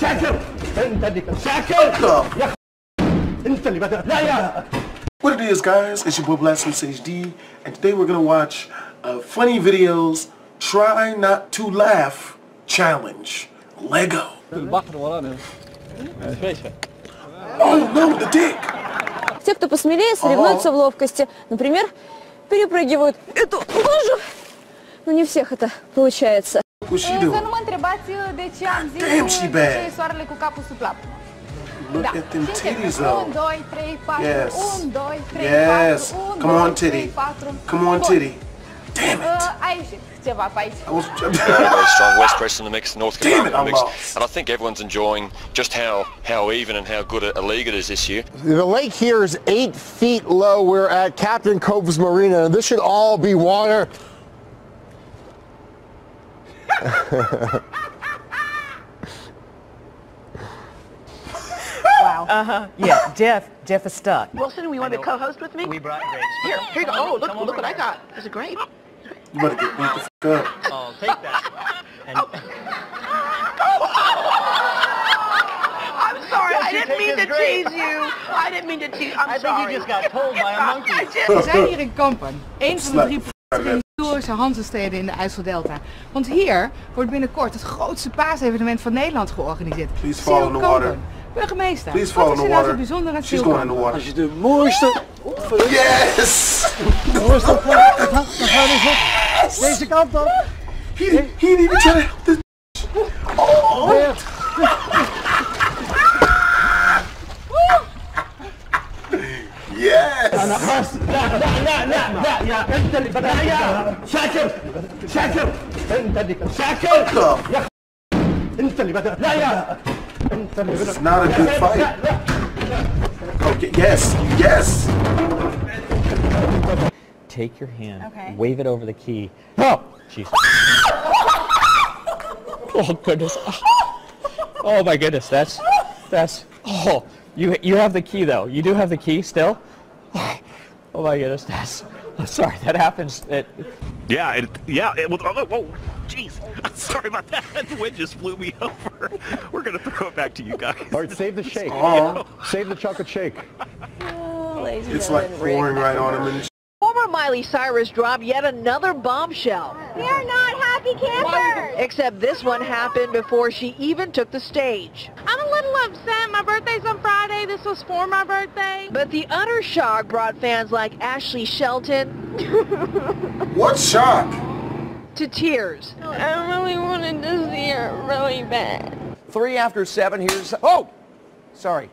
شاكر انت اللي شاكر يا انت اللي بدأت لا يا What it is, guys? It's your boy Blasphemous HD, and today we're gonna watch uh, funny videos. Try not to laugh challenge. Lego. Oh no, the dick. Те, кто посмелее, соревнуются в ловкости. Например, перепрыгивают эту лужу. Но не всех это получается. What's she Să doing? Nu mă întrebați de ce am zis Damn, she bad. ce e soarele cu capul sub lapă. Look Da. at them titties, though. 1, 2, 3, 4, Yes. 1, 2, 3, Yes. 4, 1, Come on, 2, 3, titty. 4. Come on, titty. Damn it. Uh, a ieșit ceva pe aici. I was. very strong. West Preston in the mix, North Damn Carolina in the mix, and I think everyone's enjoying just how how even and how good a, a league it is this year. The lake here is eight feet low. We're at Captain Cove's Marina. This should all be water. Uh-huh. Yeah, Jeff. Jeff is stuck. Wilson, we want to co-host with me? We brought grapes. Here, here you go. Oh, look, look over what I got. There's a grape. You better get beat the fuck up. Oh, take that. And I'm sorry. I didn't mean to grape. tease you. I didn't mean to tease. I'm I think you just got told by a monkey. I did. We zijn hier in Kampen. Een van de Slap drie historische Hansensteden in de IJsseldelta. Want hier wordt binnenkort het grootste paasevenement van Nederland georganiseerd. Please fall in the water. Burgemeester, Please fall wat in is the er nou zo water. bijzonder aan She's Seal going in the water. je de mooiste Yes! Rustig, dan gaan we eens op. Deze kant op. He, he didn't even try Yes! بس لا لا لا لا لا يا انت اللي بدأت يا شاكر شاكر انت اللي شاكر Fuck. يا انت اللي بدأت لا يا انت اللي بدأت It's not a good fight. Okay, yes, yes! Take your hand, Okay. wave it over the key. Oh, Jesus. oh goodness. Oh my goodness, that's that's oh you you have the key though. You do have the key still? Oh my goodness, that's sorry, that happens. It, Yeah, it, yeah. It, well, oh, whoa, jeez. Sorry about that. The wind just blew me over. We're gonna throw it back to you guys. All right, save the shake. Oh, Save the chocolate shake. Oh, it's like pouring right on him and Former Miley Cyrus dropped yet another bombshell. We are not happy campers. Except this one happened before she even took the stage. I'm a little upset. My birthday's on Friday. This was for my birthday. But the utter shock brought fans like Ashley Shelton What shock? to tears. I really wanted to see her really bad. Three after seven, here's, oh, sorry.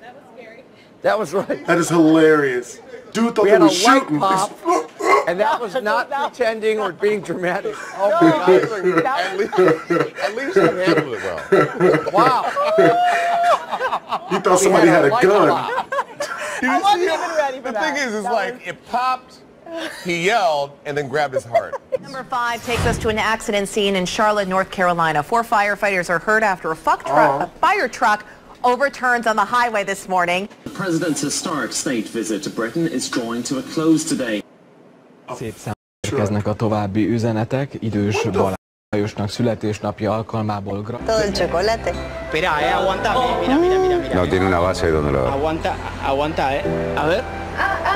That was scary. That was right. That is hilarious. Dude thought We they were shooting. pop. And that was not pretending or being dramatic. Oh my God. At least, at least you handled it well. Wow. He thought somebody We had a gun. pop. I wasn't even ready for the thing is, is like it popped, he yelled, and then grabbed his heart. Number five takes us to an accident scene in Charlotte, North Carolina. Four firefighters are hurt after a, fuck truck, uh-huh. a fire truck overturns on the highway this morning. The president's historic state visit to Britain is drawing to a close today. Szép szám érkeznek a további üzenetek. Idős Balázs Lajosnak születésnapja alkalmából gra- Todo el chocolate. Espera, eh, aguanta. Mira, mira, mira, mira. No tiene una base donde lo. Aguanta, aguanta, eh. A ver.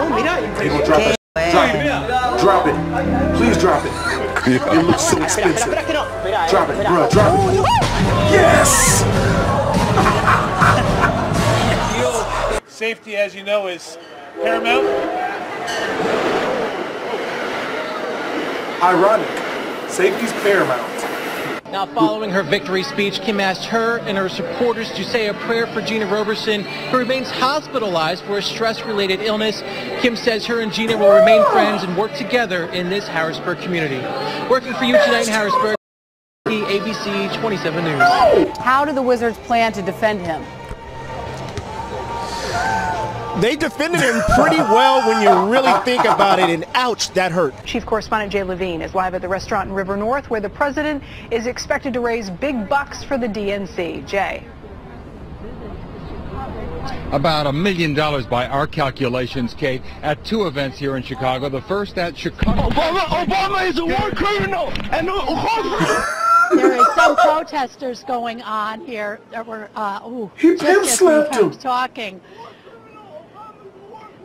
Oh, mira. Drop it. Drop it. Drop it. Please drop it. It looks so expensive. eh. Drop it, bro. Drop it. Yes! Safety, as you know, is paramount. Ironic. Safety's paramount. Now, following her victory speech, Kim asked her and her supporters to say a prayer for Gina Roberson, who remains hospitalized for a stress-related illness. Kim says her and Gina will remain friends and work together in this Harrisburg community. Working for you tonight in Harrisburg, ABC 27 News. How do the Wizards plan to defend him? They defended him pretty well when you really think about it, and ouch, that hurt. Chief Correspondent Jay Levine is live at the restaurant in River North where the president is expected to raise big bucks for the DNC. Jay. About a million dollars by our calculations, Kate, at two events here in Chicago. The first at Chicago. Obama, Obama is a war criminal, and there is some protesters going on here that were, uh, ooh, He just pimp as slapped him. talking.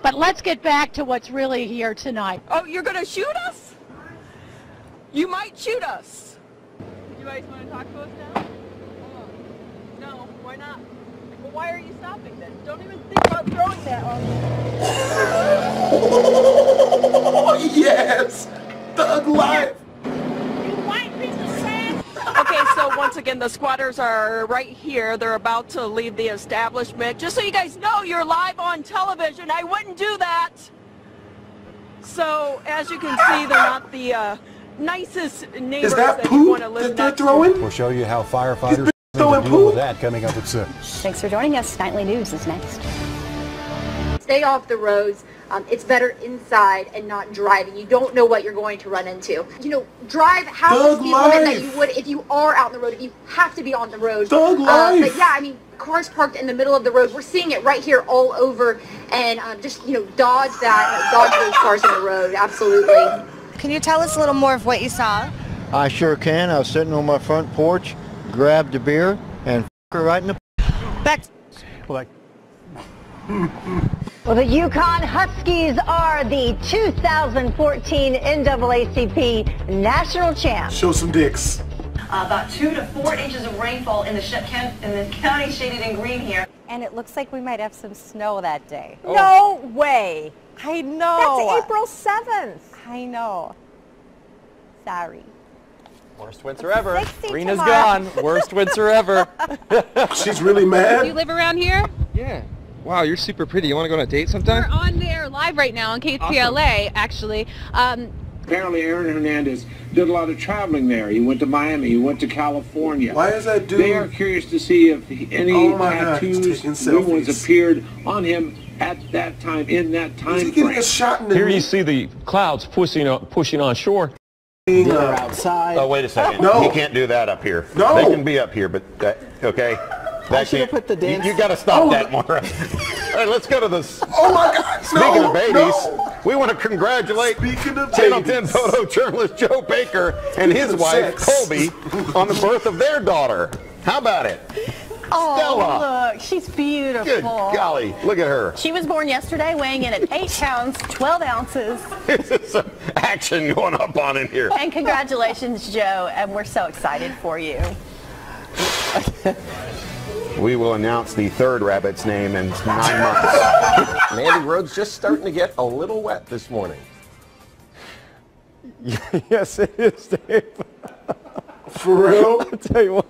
But let's get back to what's really here tonight. Oh, you're gonna shoot us? You might shoot us. You guys want to talk to us now? No, why not? Well, why are you stopping then? Don't even think about throwing that on Oh, yes! Thug life! Okay, so once again, the squatters are right here. They're about to leave the establishment. Just so you guys know, you're live on television. I wouldn't do that. So, as you can see, they're not the uh, nicest neighbors Is that you poop want to live that they're next throwing? We'll show you how firefighters throwing deal poop? with that coming up at 6. Thanks for joining us. Nightly News is next. Stay off the roads. Um, it's better inside and not driving. You don't know what you're going to run into. You know, drive how Thug speed limit that you would if you are out on the road. If you have to be on the road. Thug Uh, life. but yeah, I mean, cars parked in the middle of the road. We're seeing it right here all over, and um, just you know, dodge that, dodge those cars in the road. Absolutely. Can you tell us a little more of what you saw? I sure can. I was sitting on my front porch, grabbed a beer, and f- her right in the. Back. Like, Well, the UConn Huskies are the 2014 NAACP national champs. Show some dicks. Uh, about two to four inches of rainfall in the, sh- in the county shaded in green here. And it looks like we might have some snow that day. No way. I know. That's April 7th. I know. Sorry. Worst winter ever. 60 Rena's tomorrow. gone. Worst winter ever. She's really mad. you live around here? Yeah. Wow, you're super pretty. You want to go on a date sometime? We're on there live right now on KTLA, actually. Um, Apparently, Aaron Hernandez did a lot of traveling there. He went to Miami. He went to California. Why is that dude? They are curious to see if any Oh my tattoos, new ones appeared on him at that time, in that time Is he getting frame. a shot in the Here you see the clouds pushing on, pushing on shore. Dinner outside. Oh, wait a second. No. He can't do that up here. No. They can be up here, but that, okay. That should've put the dance- You, you got to stop Oh. that, Maura. All right, let's go to this. Oh my God! Speaking no, of babies, no. we want to congratulate Speaking of Channel babies. 10 photo journalist Joe Baker and his of wife sex. Colby on the birth of their daughter. How about it? Oh, Stella. look, she's beautiful. Good golly, look at her. She was born yesterday, weighing in at 8 pounds, 12 ounces. There's some action going up on in here. And congratulations, Joe, and we're so excited for you. We will announce the third rabbit's name in nine months. Mandy Road's just starting to get a little wet this morning. yes, it is, Dave. For real? I'll tell you what.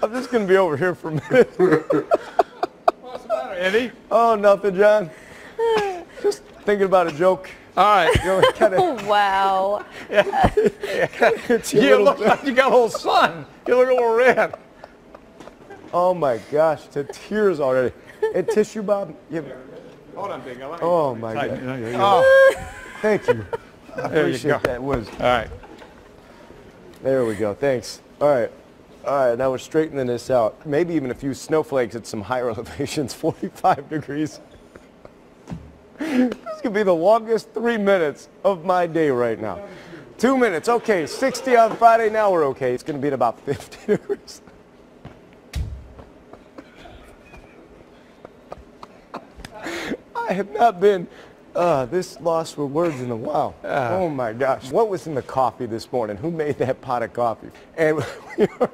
I'm just going to be over here for a minute. What's the matter, Andy? Oh, nothing, John. Just thinking about a joke. All right. You know, kind of, wow. yeah, hits you, you look like you got a little sun. You look a little red. Oh my gosh, to tears already. And tissue, Bob. Yeah. Hold on, Big. Oh my Tight. God. Oh, thank you. I There you appreciate go. that. Was All right. there we go. Thanks. All right. All right. Now we're straightening this out. Maybe even a few snowflakes at some higher elevations. 45 degrees. this could be the longest three minutes of my day right now. Two minutes. Okay. 60 on Friday. Now we're okay. It's going to be at about 50 degrees. I have not been uh, this lost for words in a while. oh my gosh. What was in the coffee this morning? Who made that pot of coffee? And we are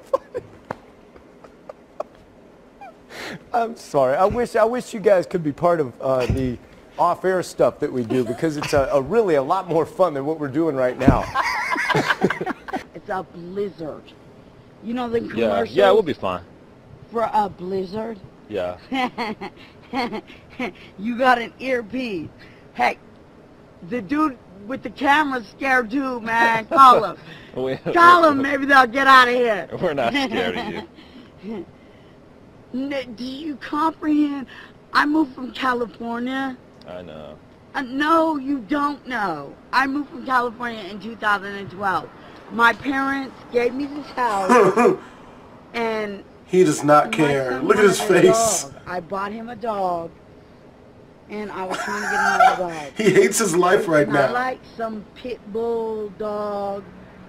I'm sorry. I wish I wish you guys could be part of uh, the off-air stuff that we do because it's a, a really a lot more fun than what we're doing right now. It's a blizzard. You know the Yeah, yeah, we'll be fine. for a blizzard? Yeah. you got an earpiece. Hey, the dude with the camera's scared too, man. Call him. We- Call him. Maybe they'll get out of here. We're not scared of you. N- Do you comprehend? I moved from California. I know. Uh, no, you don't know. I moved from California in 2012. My parents gave me this house, and He does not care. Look at his face. I bought him a dog, and I was trying to get him another dog. He hates his life right I now. like some pit bull dog,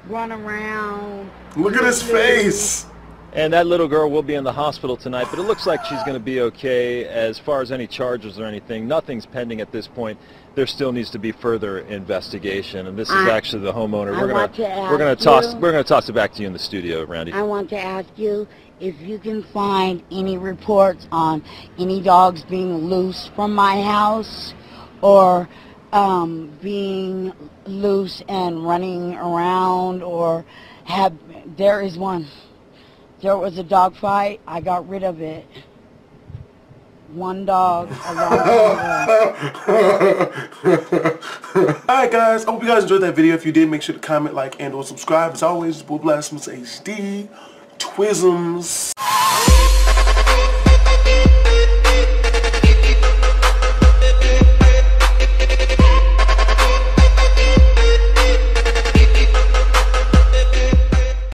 run around. Look at his face. And that little girl will be in the hospital tonight, but it looks like she's going to be okay as far as any charges or anything. Nothing's pending at this point. There still needs to be further investigation, and this is I- actually the homeowner. I We're gonna we're gonna toss you- we're gonna toss it back to you in the studio, Randy. I want to ask you if you can find any reports on any dogs being loose from my house or um, being loose and running around or have there is one. There was a dog fight. I got rid of it. One dog. Alright guys, I hope you guys enjoyed that video. If you did, make sure to comment, like, and or subscribe. As always, Boy Blastphamous HD, Twisms.